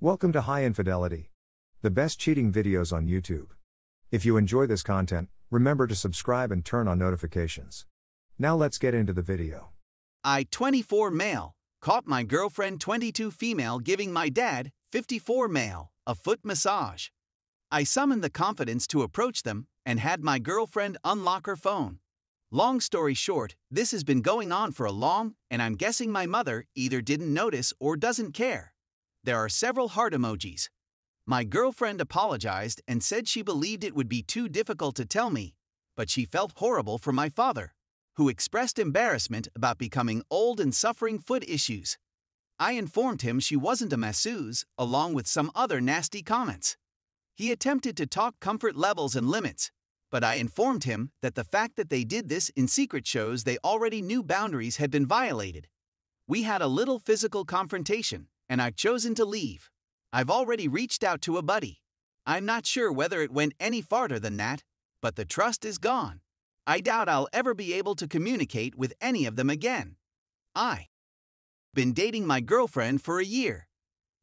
Welcome to High Infidelity, the best cheating videos on YouTube. If you enjoy this content, remember to subscribe and turn on notifications. Now let's get into the video. I, 24 male, caught my girlfriend, 22 female, giving my dad, 54 male, a foot massage. I summoned the confidence to approach them and had my girlfriend unlock her phone. Long story short, this has been going on for a long, and I'm guessing my mother either didn't notice or doesn't care. There are several heart emojis. My girlfriend apologized and said she believed it would be too difficult to tell me, but she felt horrible for my father, who expressed embarrassment about becoming old and suffering foot issues. I informed him she wasn't a masseuse, along with some other nasty comments. He attempted to talk comfort levels and limits, but I informed him that the fact that they did this in secret shows they already knew boundaries had been violated. We had a little physical confrontation, and I've chosen to leave. I've already reached out to a buddy. I'm not sure whether it went any farther than that, but the trust is gone. I doubt I'll ever be able to communicate with any of them again. I been dating my girlfriend for a year.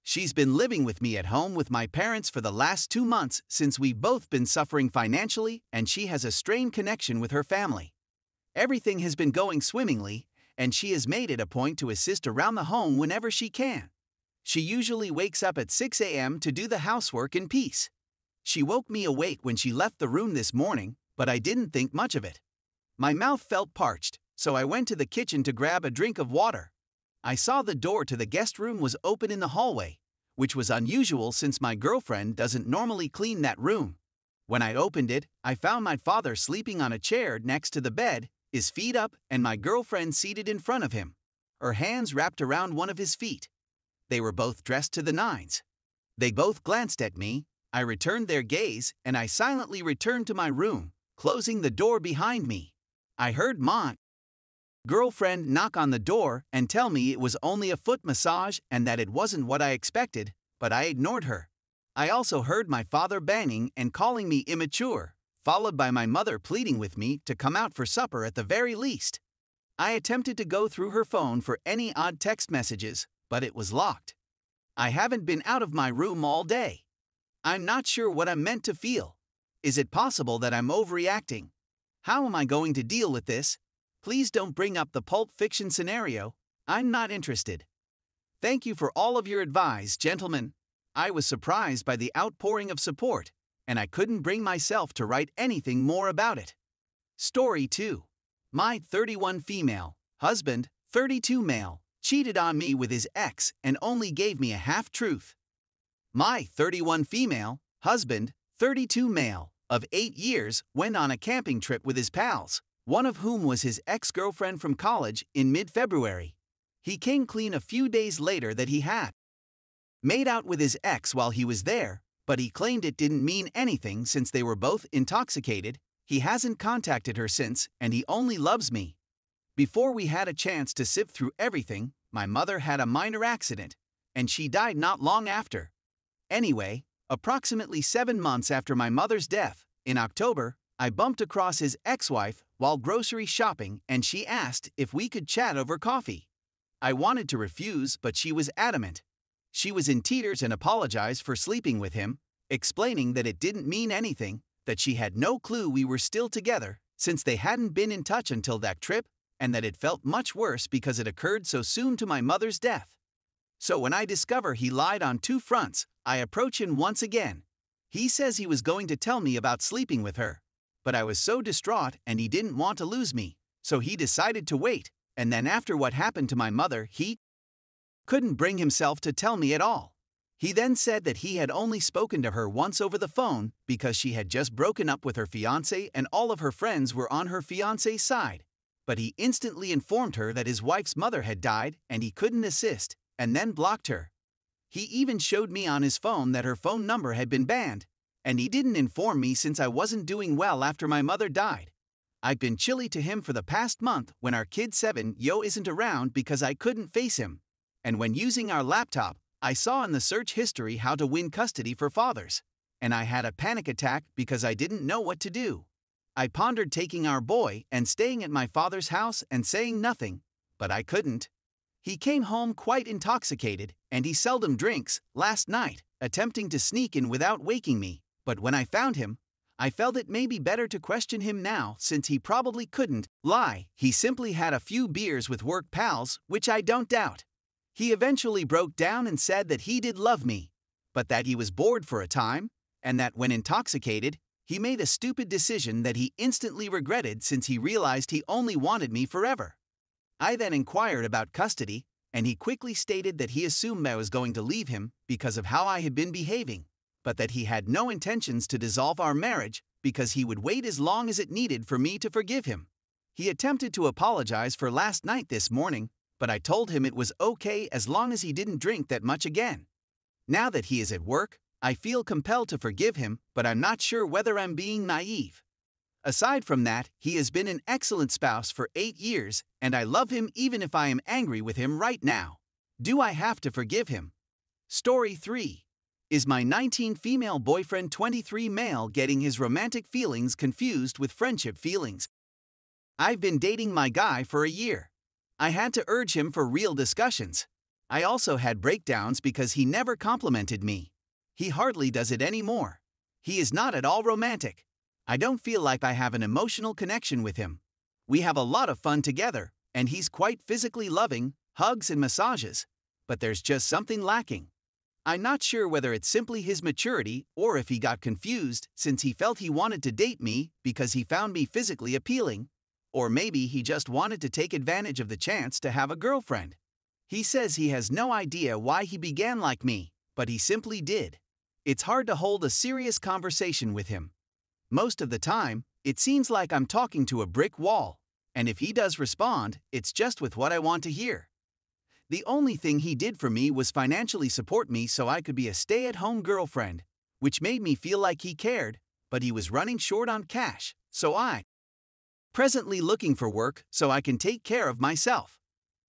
She's been living with me at home with my parents for the last two months since we've both been suffering financially and she has a strained connection with her family. Everything has been going swimmingly, and she has made it a point to assist around the home whenever she can. She usually wakes up at 6 a.m. to do the housework in peace. She woke me awake when she left the room this morning, but I didn't think much of it. My mouth felt parched, so I went to the kitchen to grab a drink of water. I saw the door to the guest room was open in the hallway, which was unusual since my girlfriend doesn't normally clean that room. When I opened it, I found my father sleeping on a chair next to the bed, his feet up, and my girlfriend seated in front of him, her hands wrapped around one of his feet. They were both dressed to the nines. They both glanced at me, I returned their gaze, and I silently returned to my room, closing the door behind me. I heard my girlfriend knock on the door and tell me it was only a foot massage and that it wasn't what I expected, but I ignored her. I also heard my father banging and calling me immature, followed by my mother pleading with me to come out for supper at the very least. I attempted to go through her phone for any odd text messages, but it was locked. I haven't been out of my room all day. I'm not sure what I'm meant to feel. Is it possible that I'm overreacting? How am I going to deal with this? Please don't bring up the pulp fiction scenario. I'm not interested. Thank you for all of your advice, gentlemen. I was surprised by the outpouring of support, and I couldn't bring myself to write anything more about it. Story 2 My 31 female, husband, 32 male, cheated on me with his ex and only gave me a half truth. My 31 female, husband, 32 male, of 8 years, went on a camping trip with his pals one of whom was his ex girlfriend from college in mid February. He came clean a few days later that he had made out with his ex while he was there, but he claimed it didn't mean anything since they were both intoxicated. He hasn't contacted her since, and he only loves me. Before we had a chance to sift through everything, my mother had a minor accident, and she died not long after. Anyway, approximately seven months after my mother's death, in October, I bumped across his ex wife while grocery shopping and she asked if we could chat over coffee. I wanted to refuse, but she was adamant. She was in tears and apologized for sleeping with him, explaining that it didn't mean anything, that she had no clue we were still together since they hadn't been in touch until that trip, and that it felt much worse because it occurred so soon to my mother's death. So when I discover he lied on two fronts, I approach him once again. He says he was going to tell me about sleeping with her but I was so distraught and he didn't want to lose me, so he decided to wait, and then after what happened to my mother, he couldn't bring himself to tell me at all. He then said that he had only spoken to her once over the phone because she had just broken up with her fiance and all of her friends were on her fiance's side. But he instantly informed her that his wife's mother had died and he couldn't assist, and then blocked her. He even showed me on his phone that her phone number had been banned, and he didn't inform me since I wasn't doing well after my mother died. I've been chilly to him for the past month when our kid 7 Yo isn't around because I couldn't face him. And when using our laptop, I saw in the search history how to win custody for fathers. And I had a panic attack because I didn't know what to do. I pondered taking our boy and staying at my father's house and saying nothing, but I couldn't. He came home quite intoxicated, and he seldom drinks, last night, attempting to sneak in without waking me. But when I found him, I felt it may be better to question him now since he probably couldn't lie. He simply had a few beers with work pals, which I don't doubt. He eventually broke down and said that he did love me, but that he was bored for a time, and that when intoxicated, he made a stupid decision that he instantly regretted since he realized he only wanted me forever. I then inquired about custody, and he quickly stated that he assumed I was going to leave him because of how I had been behaving but that he had no intentions to dissolve our marriage because he would wait as long as it needed for me to forgive him. He attempted to apologize for last night this morning, but I told him it was okay as long as he didn't drink that much again. Now that he is at work, I feel compelled to forgive him, but I'm not sure whether I'm being naive. Aside from that, he has been an excellent spouse for eight years, and I love him even if I am angry with him right now. Do I have to forgive him? Story 3 is my 19 female boyfriend 23 male getting his romantic feelings confused with friendship feelings? I've been dating my guy for a year. I had to urge him for real discussions. I also had breakdowns because he never complimented me. He hardly does it anymore. He is not at all romantic. I don't feel like I have an emotional connection with him. We have a lot of fun together, and he's quite physically loving, hugs and massages. But there's just something lacking. I'm not sure whether it's simply his maturity or if he got confused since he felt he wanted to date me because he found me physically appealing, or maybe he just wanted to take advantage of the chance to have a girlfriend. He says he has no idea why he began like me, but he simply did. It's hard to hold a serious conversation with him. Most of the time, it seems like I'm talking to a brick wall, and if he does respond, it's just with what I want to hear. The only thing he did for me was financially support me so I could be a stay at home girlfriend, which made me feel like he cared, but he was running short on cash, so I presently looking for work so I can take care of myself.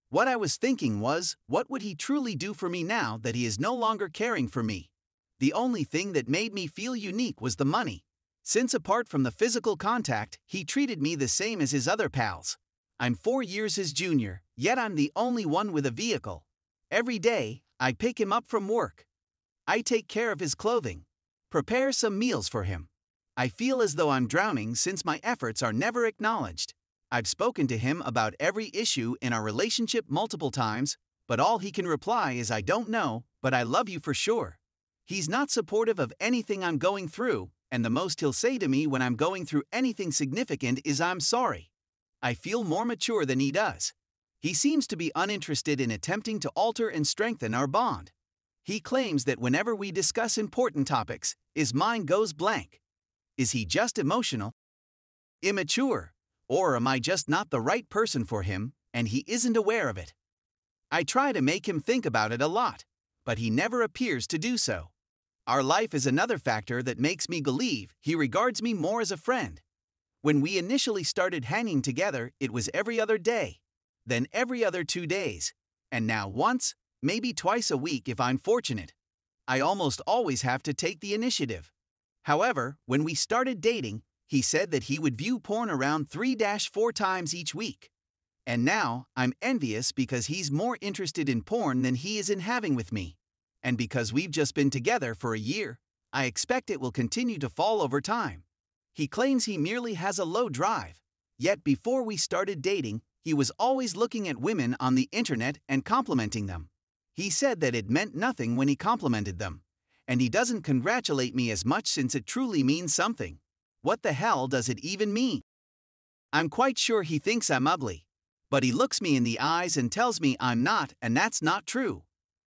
What I was thinking was, what would he truly do for me now that he is no longer caring for me? The only thing that made me feel unique was the money. Since apart from the physical contact, he treated me the same as his other pals. I'm four years his junior, yet I'm the only one with a vehicle. Every day, I pick him up from work. I take care of his clothing, prepare some meals for him. I feel as though I'm drowning since my efforts are never acknowledged. I've spoken to him about every issue in our relationship multiple times, but all he can reply is I don't know, but I love you for sure. He's not supportive of anything I'm going through, and the most he'll say to me when I'm going through anything significant is I'm sorry. I feel more mature than he does. He seems to be uninterested in attempting to alter and strengthen our bond. He claims that whenever we discuss important topics, his mind goes blank. Is he just emotional? Immature? Or am I just not the right person for him, and he isn't aware of it? I try to make him think about it a lot, but he never appears to do so. Our life is another factor that makes me believe he regards me more as a friend. When we initially started hanging together, it was every other day, then every other two days, and now once, maybe twice a week if I'm fortunate. I almost always have to take the initiative. However, when we started dating, he said that he would view porn around 3 4 times each week. And now, I'm envious because he's more interested in porn than he is in having with me. And because we've just been together for a year, I expect it will continue to fall over time. He claims he merely has a low drive. Yet before we started dating, he was always looking at women on the internet and complimenting them. He said that it meant nothing when he complimented them. And he doesn't congratulate me as much since it truly means something. What the hell does it even mean? I'm quite sure he thinks I'm ugly. But he looks me in the eyes and tells me I'm not, and that's not true.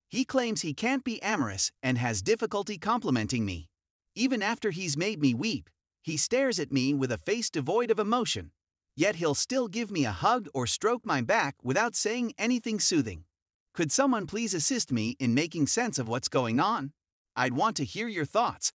He claims he can't be amorous and has difficulty complimenting me. Even after he's made me weep, he stares at me with a face devoid of emotion, yet he'll still give me a hug or stroke my back without saying anything soothing. Could someone please assist me in making sense of what's going on? I'd want to hear your thoughts.